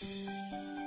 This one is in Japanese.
す